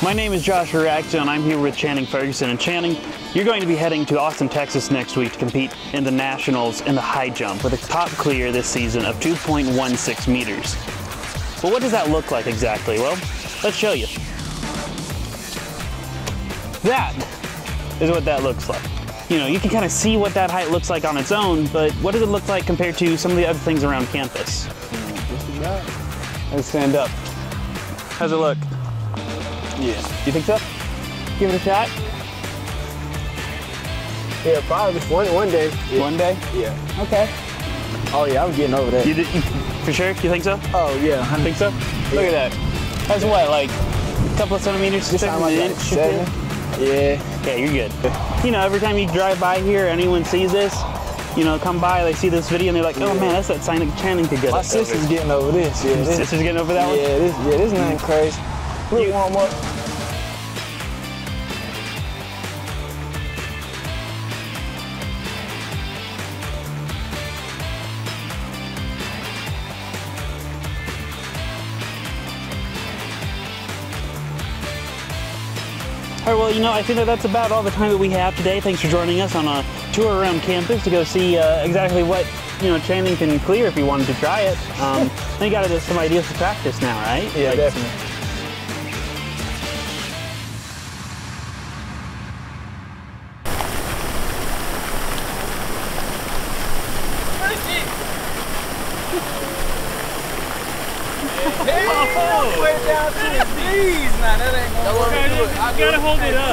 My name is Josh Rackton, and I'm here with Channing Ferguson. And Channing, you're going to be heading to Austin, Texas next week to compete in the Nationals in the high jump with a top clear this season of 2.16 meters. But what does that look like exactly? Well, let's show you. That is what that looks like. You know, you can kind of see what that height looks like on its own, but what does it look like compared to some of the other things around campus? Let's stand up. How's it look? Yeah. You think so? Give it a shot. Yeah, probably one one day. Yeah. One day? Yeah. Okay. Oh yeah, I'm getting over that. You, did, you for sure? You think so? oh yeah. I think so. Look at that. That's what, like a couple of centimeters This thicker time than I an inch seven. Yeah. Okay, you're good. You know, every time you drive by here, anyone sees this, you know, come by, they see this video, and they're like, "Oh man, that's that sign of Channing could get." My us over." sister's getting over this. Yeah. Your This, sister's getting over that one. yeah. This yeah. This is nothing crazy. You- warm up. All right, well, you know, I think that that's about all the time that we have today. Thanks for joining us on a tour around campus to go see uh, exactly what, you know, Channing can clear if he wanted to try it. Um, you got some ideas to practice now, right? Yeah, Like, definitely. Way down to his knees now. That ain't gonna work. You gotta hold it up.